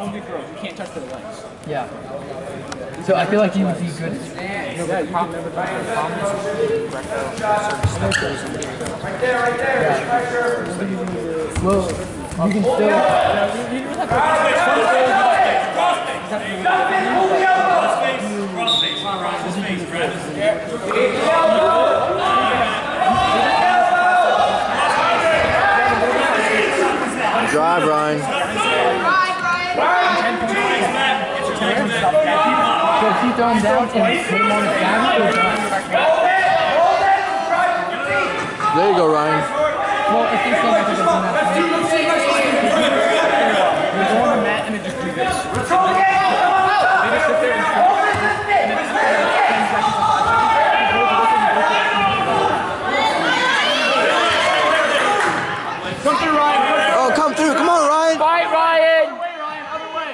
Oh, only girls. You can't touch their legs. Yeah. So I feel like you would be good. Yeah, you can never touch their legs. Well, you can still. So if you throw him down and put him on the ground, he'll die. There you go, Ryan. Well, if they stand back, it doesn't matter. You go on the mat and then just do this. They just sit there and shoot. And then just like 10 seconds or 5 seconds. You go to this and you go to that. Come through, Ryan. Come through. Oh, come through. Come on, Ryan. Fight, Ryan! Other way, Ryan. Other way.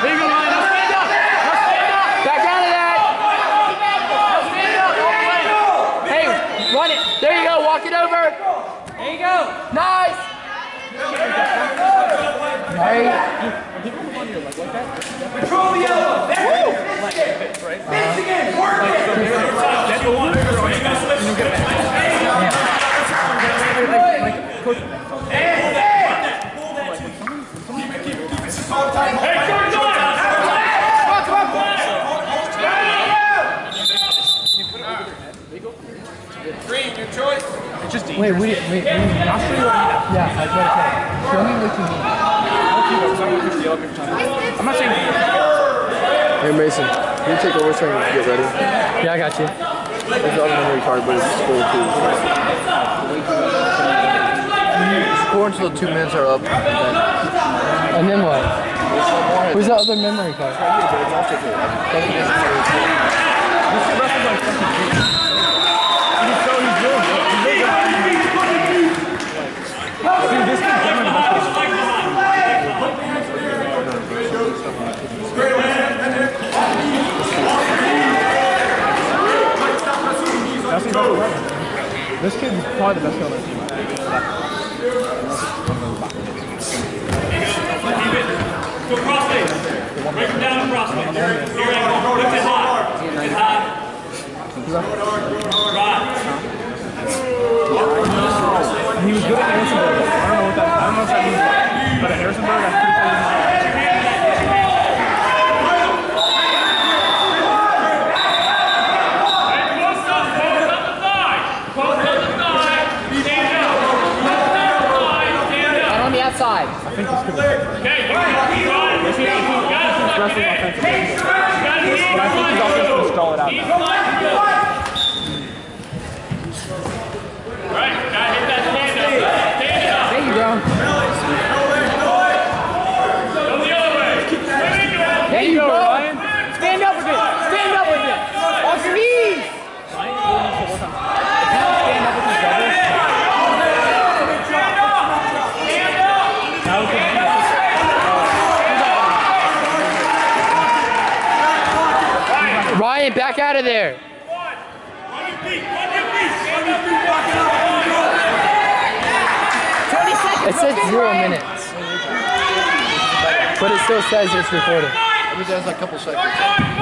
There you go, Ryan. Now stand up. Now stand up. Back out of that! Now stand up. All the way. Hey, run it. There you go. Walk it over. There you go. Nice. Right. People move on your leg like that. Control the elbow. There. Like this, again. Work it. That's the one. You get it back. Like, like, coach. And stand. It's just Wait, wait, wait, wait. I'll show you what I mean. Yeah, I was about to say. Show me what you mean. I'll keep it, 'cause I don't want to push the other time. I'm not saying Hey, Mason. Can you take over so I can get ready? Yeah, I got you. It's the other memory card, but it's full too. Score until the two minutes are up. And then And then what? Where's the other memory card? This kid is probably the best guy on our team. Go crossface. Break him down crossface. Here, here, lift. Lift. Right. And he was good at Harrisonburg. I don't know what that. I don't know if that means. But at Harrisonburg, I'm pretty sure he was Close up, close up the thigh. Close up the thigh. Stand up. Close up the thigh. Stand up. I'm it's the outside. Okay, Ryan, back out of there. It says zero minutes. But it still says it's recorded. I mean, that a couple seconds.